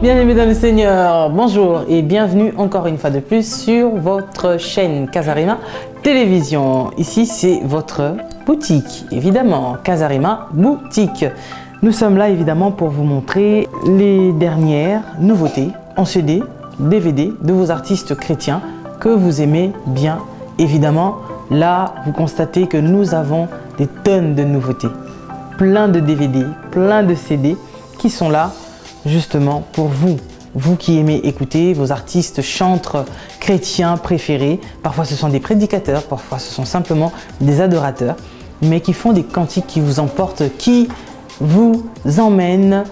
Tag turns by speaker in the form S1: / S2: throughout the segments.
S1: Bien-aimés dans le Seigneur, bonjour et bienvenue encore une fois de plus sur votre chaîne Casarima Télévision. Ici, c'est votre boutique, évidemment, Casarima Boutique. Nous sommes là évidemment pour vous montrer les dernières nouveautés en CD, DVD de vos artistes chrétiens que vous aimez bien. Évidemment, là, vous constatez que nous avons des tonnes de nouveautés, plein de DVD, plein de CD qui sont là justement pour vous. Vous qui aimez écouter vos artistes chantres chrétiens préférés, parfois ce sont des prédicateurs, parfois ce sont simplement des adorateurs, mais qui font des cantiques qui vous emportent, qui vous emmènent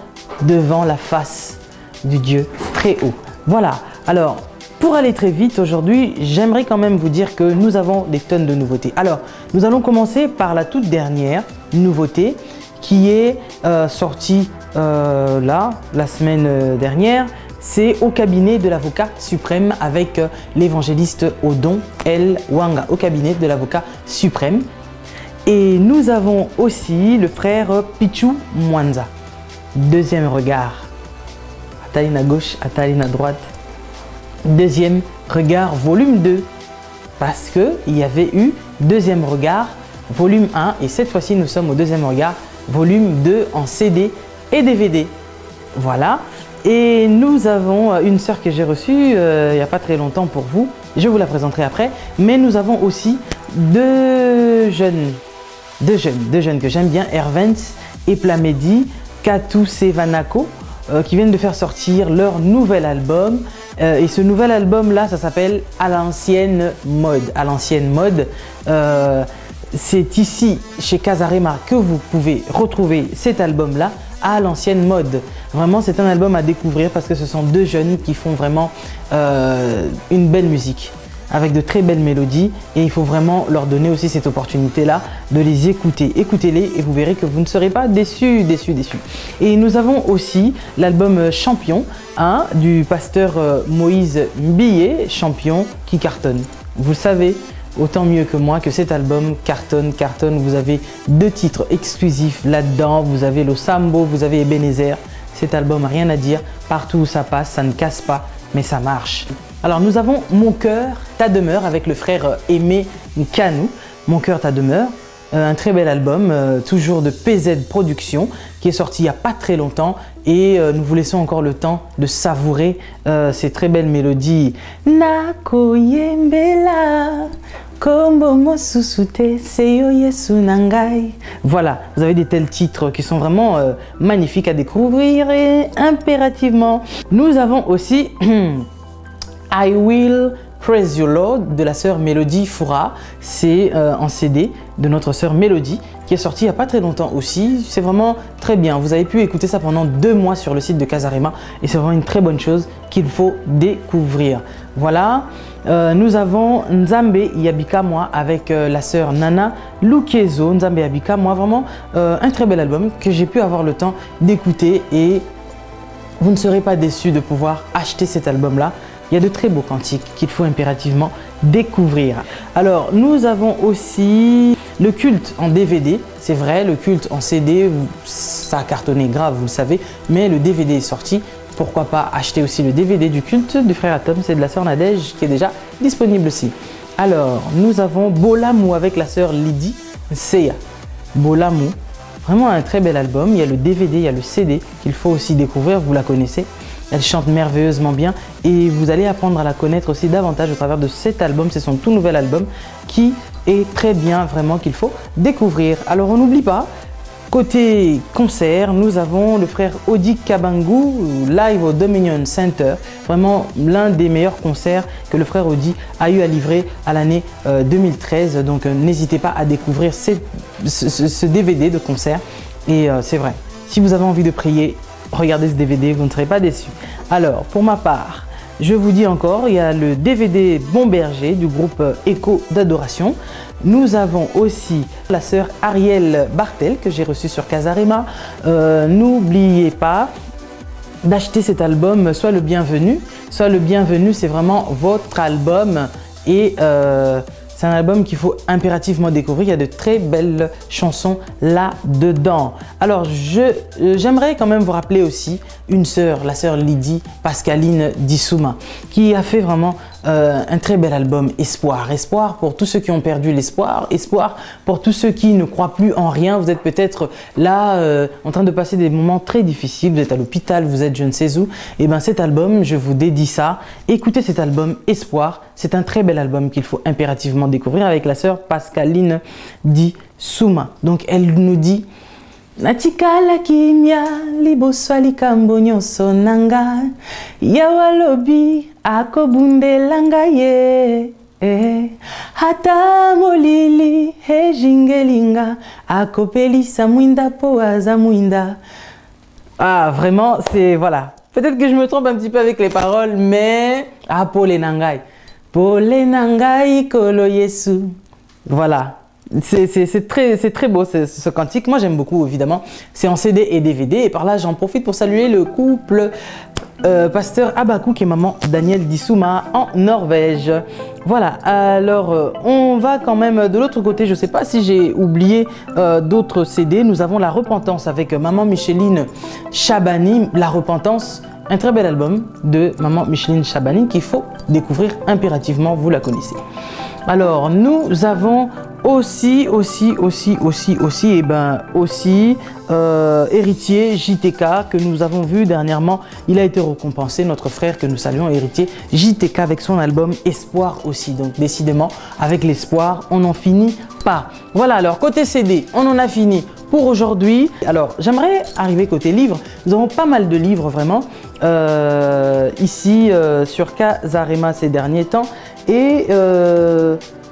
S1: devant la face du Dieu très haut. Voilà, alors pour aller très vite aujourd'hui, j'aimerais quand même vous dire que nous avons des tonnes de nouveautés. Alors, nous allons commencer par la toute dernière nouveauté qui est euh, sortie euh, là, la semaine euh, dernière. C'est au cabinet de l'avocat suprême avec l'évangéliste Odon El Wanga, au cabinet de l'avocat suprême. Et nous avons aussi le frère Pichu Mwanza. Deuxième regard. Ataline à gauche, Ataline à droite. Deuxième regard, volume 2. Parce qu'il y avait eu deuxième regard, volume 1. Et cette fois-ci, nous sommes au deuxième regard, volume 2 en CD et DVD. Voilà. Et nous avons une sœur que j'ai reçue euh, il n'y a pas très longtemps pour vous. Je vous la présenterai après. Mais nous avons aussi deux jeunes deux jeunes, deux jeunes que j'aime bien, Ervens et Plamedi, Katou Sevanako, euh, qui viennent de faire sortir leur nouvel album. Euh, et ce nouvel album là, ça s'appelle À l'ancienne mode. À l'ancienne mode. Euh, c'est ici, chez Casarema, que vous pouvez retrouver cet album-là à l'ancienne mode. Vraiment, c'est un album à découvrir parce que ce sont deux jeunes qui font vraiment une belle musique avec de très belles mélodies et il faut vraiment leur donner aussi cette opportunité-là de les écouter. Écoutez-les et vous verrez que vous ne serez pas déçus, déçus, déçus. Et nous avons aussi l'album Champion hein, du pasteur euh, Moïse Mbillet, Champion, qui cartonne. Vous savez, autant mieux que moi que cet album cartonne, cartonne. Vous avez deux titres exclusifs là-dedans. Vous avez le Sambo, vous avez Ebenezer. Cet album, rien à dire. Partout où ça passe, ça ne casse pas, mais ça marche. Alors nous avons Mon cœur, ta demeure avec le frère Aimé Kanou. Mon cœur, ta demeure, euh, un très bel album, euh, toujours de PZ Productions, qui est sorti il n'y a pas très longtemps et euh, nous vous laissons encore le temps de savourer ces très belles mélodies. Nako yembela, voilà, vous avez des tels titres qui sont vraiment magnifiques à découvrir et impérativement. Nous avons aussi I Will Praise Your Lord de la sœur Mélodie Foura. C'est euh, en CD de notre sœur Mélodie qui est sorti il n'y a pas très longtemps aussi. C'est vraiment très bien. Vous avez pu écouter ça pendant deux mois sur le site de Casarema et c'est vraiment une très bonne chose qu'il faut découvrir. Voilà. Euh, nous avons Nzambe Yabika, moi, avec euh, la sœur Nana Lukezo. Nzambe Yabika, moi, vraiment un très bel album que j'ai pu avoir le temps d'écouter et vous ne serez pas déçus de pouvoir acheter cet album-là il y a de très beaux cantiques qu'il faut impérativement découvrir. Alors, nous avons aussi le culte en DVD. C'est vrai, le culte en CD, ça a cartonné grave, vous le savez, mais le DVD est sorti. Pourquoi pas acheter aussi le DVD du culte du frère Atom, c'est de la sœur Nadège qui est déjà disponible aussi. Alors, nous avons Bolamou avec la sœur Lydie Seya. Bolamou, vraiment un très bel album. Il y a le DVD, il y a le CD qu'il faut aussi découvrir, vous la connaissez. Elle chante merveilleusement bien et vous allez apprendre à la connaître aussi davantage au travers de cet album. C'est son tout nouvel album qui est très bien vraiment qu'il faut découvrir. Alors on n'oublie pas, côté concert, nous avons le frère Odi Kabangu live au Dominion Center. Vraiment l'un des meilleurs concerts que le frère Odi a eu à livrer à l'année 2013. Euh, Donc euh, n'hésitez pas à découvrir ce, DVD de concert. Et euh, c'est vrai, si vous avez envie de prier, regardez ce DVD, vous ne serez pas déçus. Alors, pour ma part, je vous dis encore, il y a le DVD Bon Berger du groupe Echo d'adoration. Nous avons aussi la sœur Ariel Bartel que j'ai reçue sur Casarema. Euh, n'oubliez pas d'acheter cet album Soit le bienvenu. Soit le bienvenu, c'est vraiment votre album et euh, C'est un album qu'il faut impérativement découvrir. Il y a de très belles chansons là-dedans. Alors, euh, j'aimerais quand même vous rappeler aussi une sœur, la sœur Lydie Pascaline Dissouma, qui a fait vraiment euh, un très bel album, Espoir. Espoir pour tous ceux qui ont perdu l'espoir, espoir pour tous ceux qui ne croient plus en rien. Vous êtes peut-être là euh, en train de passer des moments très difficiles, vous êtes à l'hôpital, vous êtes je ne sais où. Et eh bien cet album, je vous dédie ça. Écoutez cet album, Espoir. C'est un très bel album qu'il faut impérativement découvrir avec la sœur Pascaline Di Souma. Donc elle nous dit natikala kimia liboso ya likambo nyonso na ngai yawe alobi akobundela ngai ye. Eh. ata molili ejingelinga akopelisa mwinda mwinda. Ah vraiment c'est voilà. Peut-être que je me trompe un petit peu avec les paroles mais ah pole na ngai pole na ngai kolo yesu. Voilà c'est très, très beau ce, ce cantique. Moi j'aime beaucoup évidemment. C'est en CD et DVD. Et par là j'en profite pour saluer le couple euh, pasteur Abakouk et maman Daniel Dissouma en Norvège. Voilà, alors euh, on va quand même de l'autre côté, je ne sais pas si j'ai oublié euh, d'autres CD. Nous avons La Repentance avec maman Micheline Chabani. La Repentance, un très bel album de maman Micheline Chabani qu'il faut découvrir impérativement, vous la connaissez. Alors, nous avons aussi, aussi, aussi, aussi, aussi, et eh ben aussi, euh, héritier JTK que nous avons vu dernièrement. Il a été récompensé, notre frère que nous saluons, héritier JTK avec son album Espoir aussi. Donc, décidément, avec l'espoir, on n'en finit pas. Voilà, alors, côté CD, on en a fini pour aujourd'hui. Alors, j'aimerais arriver côté livre. Nous avons pas mal de livres vraiment euh, ici euh, sur Casarema ces derniers temps. Et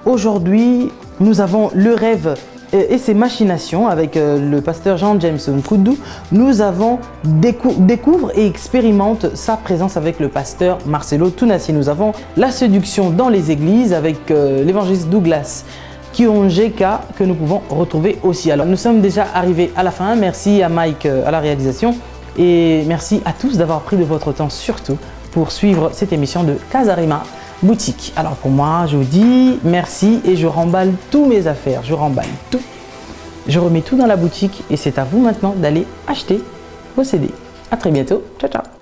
S1: aujourd'hui, nous avons le rêve et ses machinations avec euh, le pasteur Jean James Koudou. Nous avons découvre et expérimente sa présence avec le pasteur Marcelo Tunassi. Nous avons la séduction dans les églises avec euh, l'évangéliste Douglas Kionjeka que nous pouvons retrouver aussi. Alors nous sommes déjà arrivés à la fin. Merci à Mike à la réalisation et merci à tous d'avoir pris de votre temps surtout pour suivre cette émission de Casarima boutique. Alors pour moi, je vous dis merci et je remballe tous mes affaires. Je remballe tout. Je remets tout dans la boutique et c'est à vous maintenant d'aller acheter vos CD. A très bientôt. Ciao, ciao.